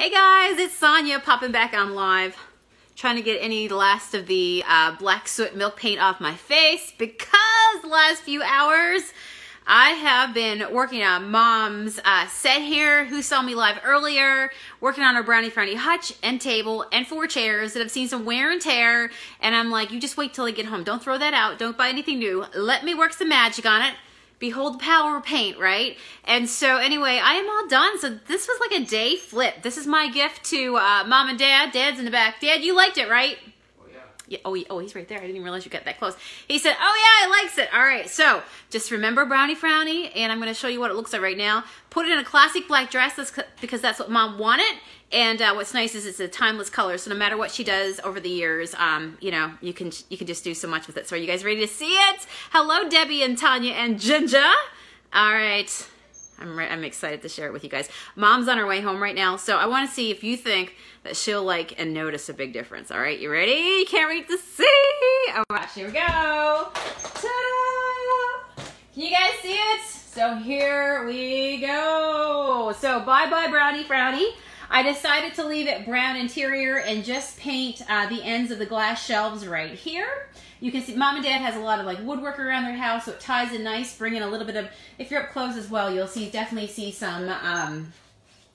Hey guys, it's Sonia popping back on live. Trying to get any last of the uh, black soot milk paint off my face because last few hours I have been working on mom's uh, set here, who saw me live earlier, working on her brownie frowny hutch and table and four chairs that have seen some wear and tear. And I'm like, you just wait till I get home. Don't throw that out. Don't buy anything new. Let me work some magic on it behold power paint, right? And so anyway, I am all done. So this was like a day flip. This is my gift to uh, mom and dad. Dad's in the back. Dad, you liked it, right? Yeah, oh, he, oh, he's right there. I didn't even realize you got that close. He said, oh yeah, I likes it. All right, so just remember Brownie Frowny, and I'm going to show you what it looks like right now. Put it in a classic black dress because that's what mom wanted. And uh, what's nice is it's a timeless color, so no matter what she does over the years, um, you know, you can you can just do so much with it. So are you guys ready to see it? Hello, Debbie and Tanya and Ginger. All right, I'm, I'm excited to share it with you guys. Mom's on her way home right now, so I want to see if you think that she'll like and notice a big difference. All right, you ready? Can't wait to see. Oh, watch, here we go. Ta-da! Can you guys see it? So here we go. So bye-bye Brownie Frowny. I decided to leave it brown interior and just paint uh, the ends of the glass shelves right here. You can see mom and dad has a lot of like woodwork around their house, so it ties in nice, bringing a little bit of, if you're up close as well, you'll see definitely see some, um,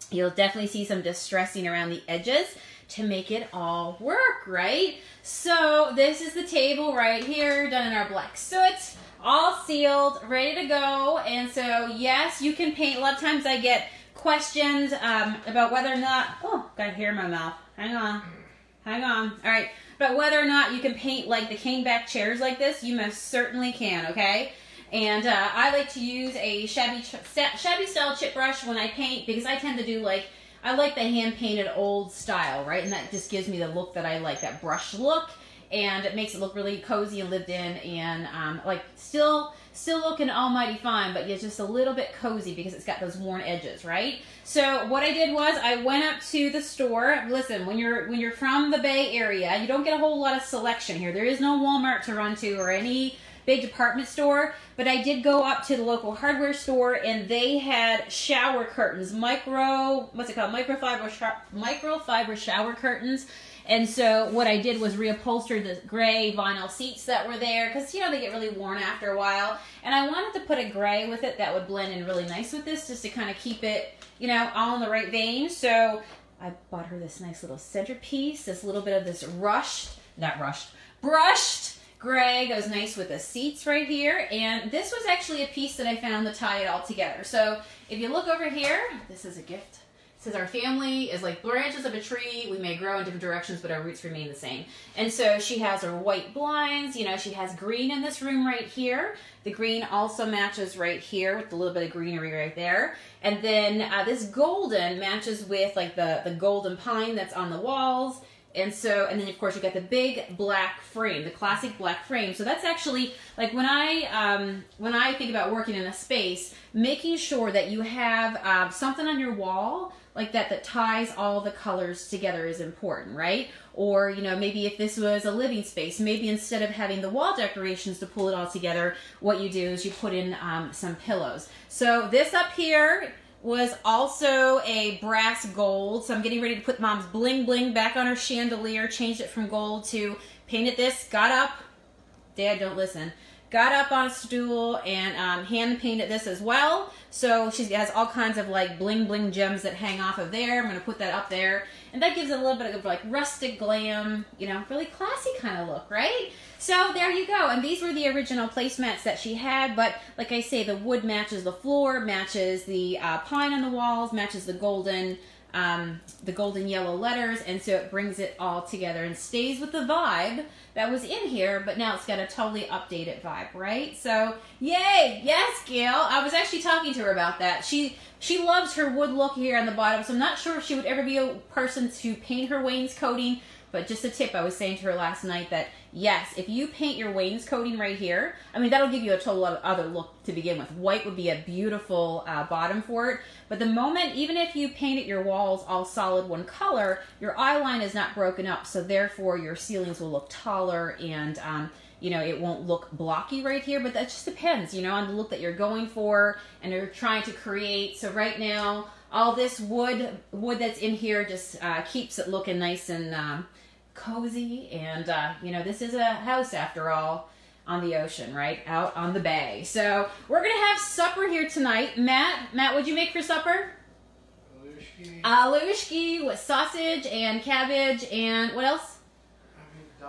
you'll definitely see some distressing around the edges to make it all work, right? So this is the table right here, done in our black soot, all sealed, ready to go. And so yes, you can paint. A lot of times I get questions um, about whether or not, oh, got hair in my mouth. Hang on, hang on. All right, but whether or not you can paint like the cane back chairs like this, you most certainly can, okay? And uh, I like to use a shabby, shabby style chip brush when I paint because I tend to do like, I like the hand painted old style, right? And that just gives me the look that I like, that brush look. And it makes it look really cozy and lived in and um, like still, still looking almighty fine, but it's just a little bit cozy because it's got those worn edges, right? So what I did was I went up to the store. Listen, when you're when you're from the Bay Area, you don't get a whole lot of selection here. There is no Walmart to run to or any big department store, but I did go up to the local hardware store and they had shower curtains, micro, what's it called, microfiber, microfiber shower curtains. And so what I did was reupholster the gray vinyl seats that were there because, you know, they get really worn after a while. And I wanted to put a gray with it that would blend in really nice with this just to kind of keep it, you know, all in the right vein. So I bought her this nice little centerpiece, this little bit of this rushed, not rushed, brushed gray goes nice with the seats right here. And this was actually a piece that I found to tie it all together. So if you look over here, this is a gift. Says our family is like branches of a tree. We may grow in different directions, but our roots remain the same. And so she has her white blinds. You know, she has green in this room right here. The green also matches right here with a little bit of greenery right there. And then uh, this golden matches with like the, the golden pine that's on the walls and so, and then of course you got the big black frame, the classic black frame. So that's actually like when I um, when I think about working in a space, making sure that you have uh, something on your wall like that that ties all the colors together is important, right? Or you know maybe if this was a living space, maybe instead of having the wall decorations to pull it all together, what you do is you put in um, some pillows. So this up here was also a brass gold. So I'm getting ready to put mom's bling bling back on her chandelier, changed it from gold to painted this, got up, dad don't listen, got up on a stool and um, hand painted this as well. So she has all kinds of like bling bling gems that hang off of there. I'm going to put that up there. And that gives it a little bit of like rustic glam, you know, really classy kind of look, right? So there you go. And these were the original placemats that she had. But like I say, the wood matches the floor, matches the uh, pine on the walls, matches the golden um, the golden yellow letters, and so it brings it all together and stays with the vibe that was in here, but now it's got a totally updated vibe, right? So, yay! Yes, Gail. I was actually talking to her about that. She she loves her wood look here on the bottom, so I'm not sure if she would ever be a person to paint her wainscoting, but just a tip I was saying to her last night that yes, if you paint your wainscoting right here, I mean, that'll give you a total other look to begin with. White would be a beautiful uh, bottom for it. But the moment, even if you painted your walls all solid one color, your eye line is not broken up. So therefore, your ceilings will look taller and, um, you know, it won't look blocky right here. But that just depends, you know, on the look that you're going for and you're trying to create. So right now, all this wood wood that's in here just uh, keeps it looking nice and um, cozy. And uh, you know, this is a house after all on the ocean, right? Out on the bay. So we're gonna have supper here tonight. Matt, Matt, what'd you make for supper? Alushki with sausage and cabbage and what else?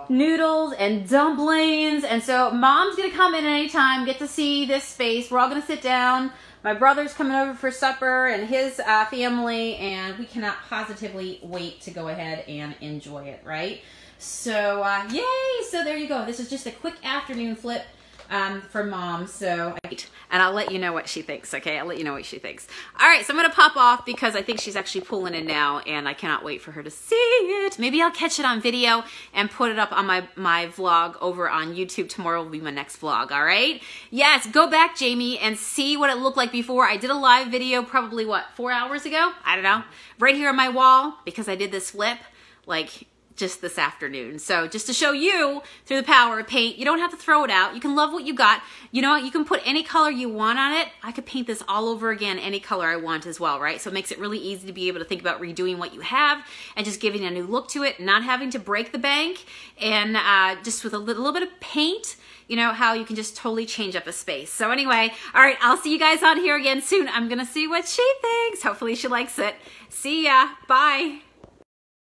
Noodles and dumplings. And so mom's gonna come in anytime, get to see this space. We're all gonna sit down. My brother's coming over for supper and his uh, family, and we cannot positively wait to go ahead and enjoy it, right? So, uh, yay! So there you go. This is just a quick afternoon flip um, for mom. So, and I'll let you know what she thinks. Okay, I'll let you know what she thinks. All right, so I'm gonna pop off because I think she's actually pulling in now, and I cannot wait for her to see it. Maybe I'll catch it on video and put it up on my my vlog over on YouTube. Tomorrow will be my next vlog. All right. Yes, go back, Jamie, and see what it looked like before. I did a live video probably what four hours ago. I don't know. Right here on my wall because I did this flip like just this afternoon. So just to show you through the power of paint, you don't have to throw it out. You can love what you got. You know? You can put any color you want on it. I could paint this all over again, any color I want as well, right? So it makes it really easy to be able to think about redoing what you have and just giving a new look to it, not having to break the bank and uh, just with a little, bit of paint, you know, how you can just totally change up a space. So anyway, all right, I'll see you guys on here again soon. I'm to see what she thinks. Hopefully she likes it. See ya. Bye.